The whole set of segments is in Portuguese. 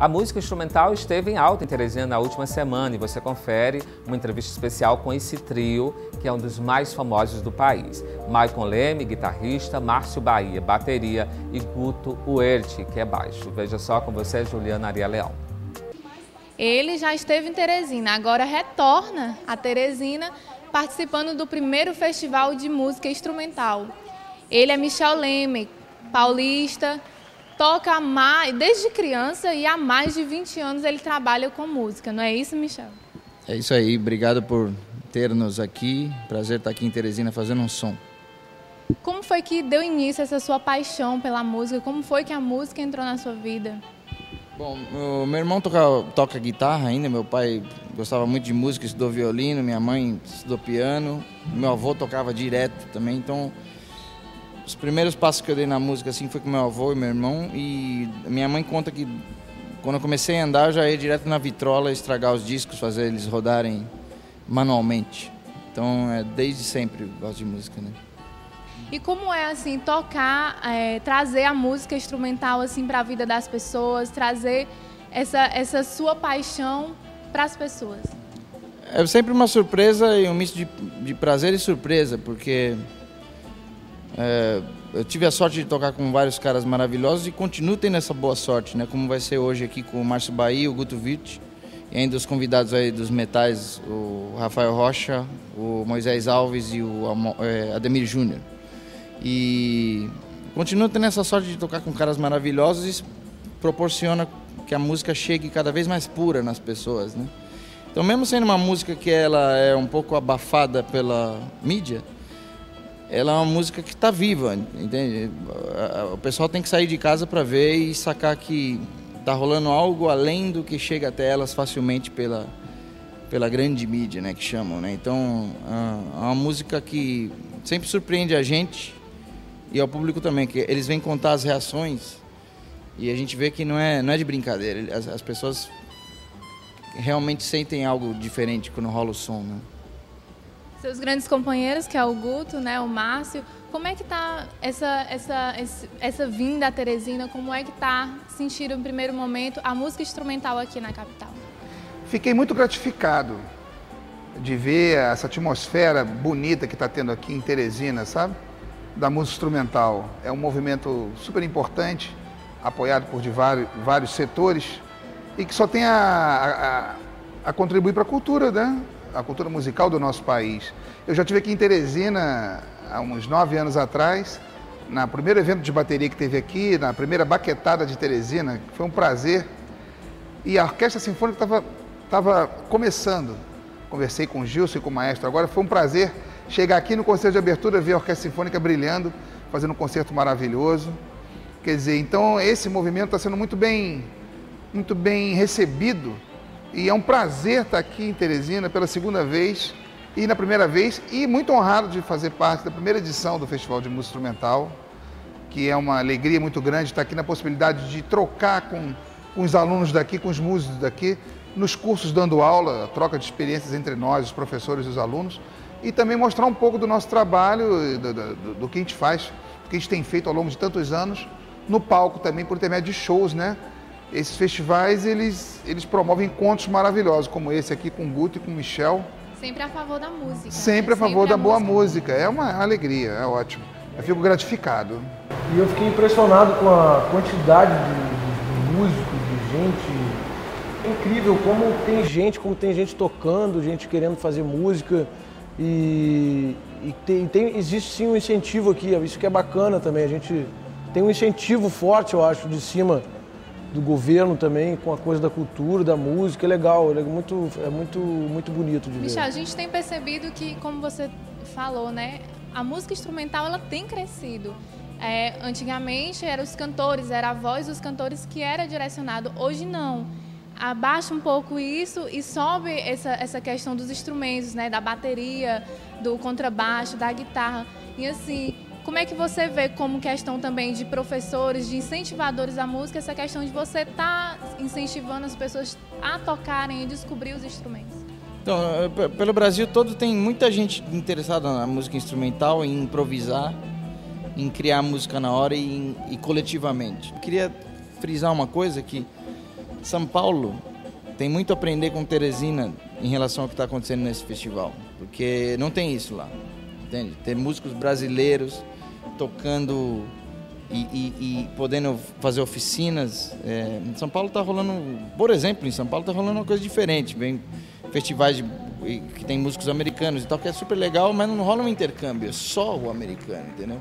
A música instrumental esteve em alta em Teresina na última semana e você confere uma entrevista especial com esse trio, que é um dos mais famosos do país. Maicon Leme, guitarrista, Márcio Bahia, bateria e Guto Uerte, que é baixo. Veja só com você, Juliana Aria Leão. Ele já esteve em Teresina, agora retorna a Teresina participando do primeiro festival de música instrumental. Ele é Michel Leme, paulista, toca mais, desde criança e há mais de 20 anos ele trabalha com música, não é isso, Michel? É isso aí, obrigado por ter-nos aqui. Prazer estar aqui em Teresina fazendo um som. Como foi que deu início essa sua paixão pela música? Como foi que a música entrou na sua vida? Bom, meu irmão toca, toca guitarra ainda, meu pai gostava muito de música, estudou violino, minha mãe estudou piano, meu avô tocava direto também, então os primeiros passos que eu dei na música assim foi com meu avô e meu irmão e minha mãe conta que quando eu comecei a andar eu já ia direto na vitrola estragar os discos, fazer eles rodarem manualmente. Então é desde sempre eu gosto de música, né? E como é assim tocar, é, trazer a música instrumental assim para a vida das pessoas, trazer essa essa sua paixão para as pessoas? É sempre uma surpresa e um misto de, de prazer e surpresa, porque é, eu tive a sorte de tocar com vários caras maravilhosos e continuo tendo essa boa sorte, né? Como vai ser hoje aqui com o Márcio Bahia, o Guto Witt, e ainda os convidados aí dos metais, o Rafael Rocha, o Moisés Alves e o é, Ademir Júnior. E continuo tendo essa sorte de tocar com caras maravilhosos e proporciona que a música chegue cada vez mais pura nas pessoas, né? Então, mesmo sendo uma música que ela é um pouco abafada pela mídia, ela é uma música que está viva, entende? O pessoal tem que sair de casa para ver e sacar que está rolando algo além do que chega até elas facilmente pela pela grande mídia, né, que chamam, né? Então, é uma música que sempre surpreende a gente e ao público também, que eles vêm contar as reações e a gente vê que não é não é de brincadeira, as, as pessoas realmente sentem algo diferente quando rola o som, né? Seus grandes companheiros, que é o Guto, né, o Márcio, como é que tá essa, essa, essa vinda a Teresina? Como é que tá sentindo no primeiro momento a música instrumental aqui na capital? Fiquei muito gratificado de ver essa atmosfera bonita que está tendo aqui em Teresina, sabe? Da música instrumental. É um movimento super importante, apoiado por vários, vários setores e que só tem a, a, a contribuir para a cultura, né? A cultura musical do nosso país. Eu já tive aqui em Teresina há uns nove anos atrás, no primeiro evento de bateria que teve aqui, na primeira baquetada de Teresina, foi um prazer. E a Orquestra Sinfônica estava começando. Conversei com o Gilson e com o maestro. Agora foi um prazer chegar aqui no concerto de abertura, ver a Orquestra Sinfônica brilhando, fazendo um concerto maravilhoso. Quer dizer, então esse movimento está sendo muito bem, muito bem recebido e é um prazer estar aqui em Teresina pela segunda vez e na primeira vez e muito honrado de fazer parte da primeira edição do Festival de Música Instrumental, que é uma alegria muito grande estar aqui na possibilidade de trocar com, com os alunos daqui, com os músicos daqui, nos cursos dando aula, a troca de experiências entre nós, os professores e os alunos, e também mostrar um pouco do nosso trabalho, do, do, do que a gente faz, do que a gente tem feito ao longo de tantos anos, no palco também, por intermédio de shows, né? Esses festivais eles, eles promovem encontros maravilhosos, como esse aqui com o Guto e com o Michel. Sempre a favor da música. Sempre né? a favor Sempre da a boa música. música. É uma alegria, é ótimo. Eu fico gratificado. E eu fiquei impressionado com a quantidade de, de músicos, de gente. É incrível como tem gente, como tem gente tocando, gente querendo fazer música. E, e tem, tem, existe sim um incentivo aqui, isso que é bacana também. A gente tem um incentivo forte, eu acho, de cima do governo também, com a coisa da cultura, da música, é legal, é muito, é muito, muito bonito de ver. Michel, a gente tem percebido que, como você falou, né, a música instrumental ela tem crescido. É, antigamente eram os cantores, era a voz dos cantores que era direcionado, hoje não. Abaixa um pouco isso e sobe essa, essa questão dos instrumentos, né, da bateria, do contrabaixo, da guitarra. E assim, como é que você vê como questão também de professores, de incentivadores à música, essa questão de você estar tá incentivando as pessoas a tocarem e descobrir os instrumentos? Então, eh, pelo Brasil todo tem muita gente interessada na música instrumental, em improvisar, em criar música na hora e, em, e coletivamente. Eu queria frisar uma coisa que São Paulo tem muito a aprender com Teresina em relação ao que está acontecendo nesse festival, porque não tem isso lá, entende? Ter músicos brasileiros tocando e, e, e podendo fazer oficinas. É, em São Paulo está rolando, por exemplo, em São Paulo está rolando uma coisa diferente. Vem festivais de, que tem músicos americanos e tal, que é super legal, mas não rola um intercâmbio, é só o americano, entendeu?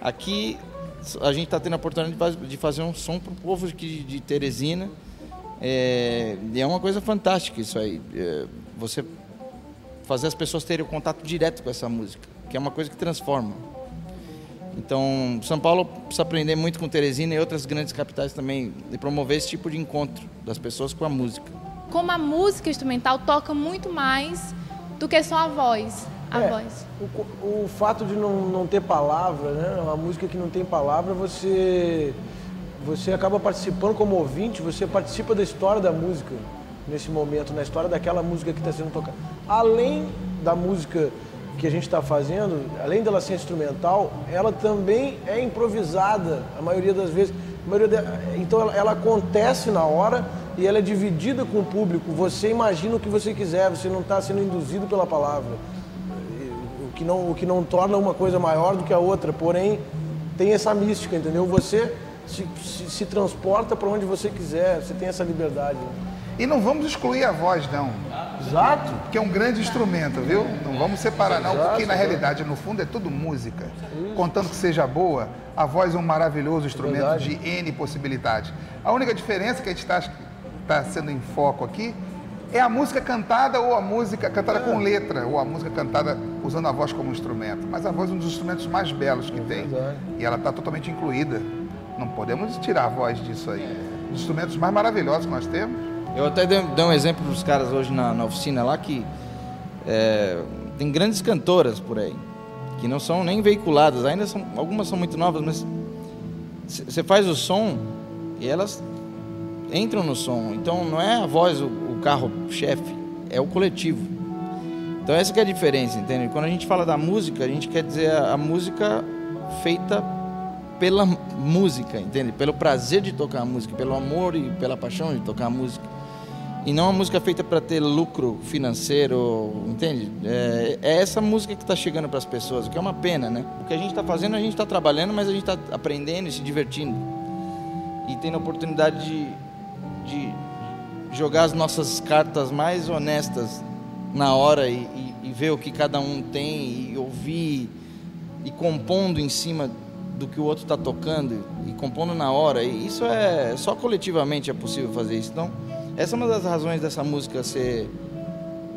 Aqui a gente está tendo a oportunidade de fazer um som para o povo de, de Teresina. É, e é uma coisa fantástica isso aí. É, você fazer as pessoas terem o contato direto com essa música, que é uma coisa que transforma. Então, São Paulo precisa aprender muito com Teresina e outras grandes capitais também, de promover esse tipo de encontro das pessoas com a música. Como a música instrumental toca muito mais do que só a voz. A É, voz. O, o fato de não, não ter palavra, né? Uma música que não tem palavra, você você acaba participando como ouvinte, você participa da história da música nesse momento, na história daquela música que está sendo tocada. Além da música que a gente está fazendo, além dela ser instrumental, ela também é improvisada a maioria das vezes. Maioria então ela, ela acontece na hora e ela é dividida com o público. Você imagina o que você quiser, você não está sendo induzido pela palavra o que não o que não torna uma coisa maior do que a outra porém tem essa mística entendeu você se, se, se transporta para onde você quiser você tem essa liberdade E não vamos excluir a voz, não. Exato que é um grande instrumento, viu? Não vamos separar não, Exato, porque na exato. realidade, no fundo, é tudo música. Contanto que seja boa, a voz é um maravilhoso instrumento verdade. de N possibilidades. A única diferença que a gente está tá sendo em foco aqui é a música cantada ou a música cantada com letra, ou a música cantada usando a voz como instrumento. Mas a voz é um dos instrumentos mais belos que tem. verdade. E ela está totalmente incluída. Não podemos tirar a voz disso aí. Um dos instrumentos mais maravilhosos que nós temos. Eu até dei, dei um exemplo para os caras hoje na, na oficina lá que é, tem grandes cantoras por aí que não são nem veiculadas, ainda são algumas são muito novas, mas você faz o som e elas entram no som. Então não é a voz o, o carro-chefe, é o coletivo. Então essa é a diferença, entende? Quando a gente fala da música, a gente quer dizer a, a música feita pela música, entende? Pelo prazer de tocar a música, pelo amor e pela paixão de tocar a música. E não a música feita para ter lucro financeiro, entende? É, é essa música que está chegando para as pessoas, o que é uma pena, né? O que a gente está fazendo, a gente está trabalhando, mas a gente está aprendendo e se divertindo. E tendo a oportunidade de, de jogar as nossas cartas mais honestas na hora e, e- e ver o que cada um tem e ouvir e compondo em cima do que o outro está tocando e compondo na hora. E isso é só coletivamente é possível fazer isso. Então, essa é uma das razões dessa música ser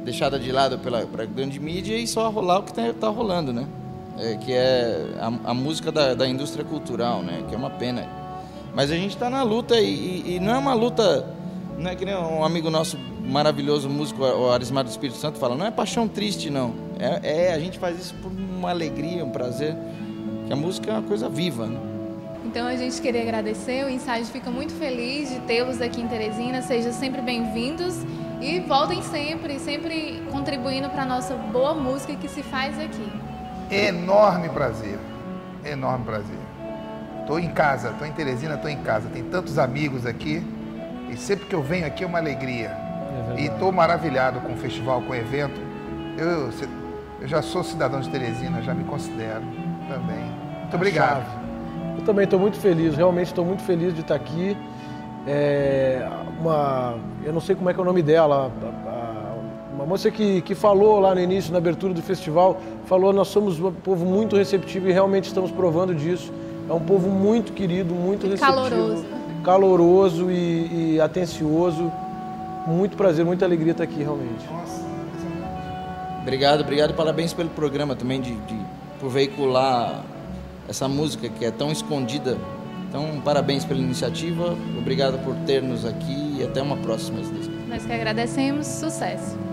deixada de lado pela, grande mídia e só rolar o que está rolando, né? É, que é a, a música da, da indústria cultural, né? Que é uma pena. Mas a gente está na luta e, e- e não é uma luta, não é que nem um amigo nosso maravilhoso músico, o Arismar do Espírito Santo fala, não é paixão triste não. É, é a gente faz isso por uma alegria, um prazer. Que a música é uma coisa viva, né? Então a gente queria agradecer, o Inside fica muito feliz de tê-los aqui em Teresina, sejam sempre bem-vindos e voltem sempre, sempre contribuindo para a nossa boa música que se faz aqui. Enorme prazer. Enorme prazer. Estou em casa, estou em Teresina, estou em casa. Tem tantos amigos aqui. E sempre que eu venho aqui é uma alegria. e estou maravilhado com o festival, com o evento. Eu, eu já sou cidadão de Teresina, já me considero também. Muito obrigado. Também estou muito feliz, realmente estou muito feliz de estar aqui. É, uma, eu não sei como é que é o nome dela, a- a- uma moça que, que falou lá no início, na abertura do festival, falou nós somos um povo muito receptivo e realmente estamos provando disso. É um povo muito querido, muito E receptivo, caloroso. caloroso e, e atencioso. Muito prazer, muita alegria estar aqui realmente. Obrigado, obrigado e parabéns pelo programa também, de, de- por veicular essa música que é tão escondida. Então, parabéns pela iniciativa, obrigado por ter-nos aqui e até uma próxima. Nós que agradecemos, sucesso!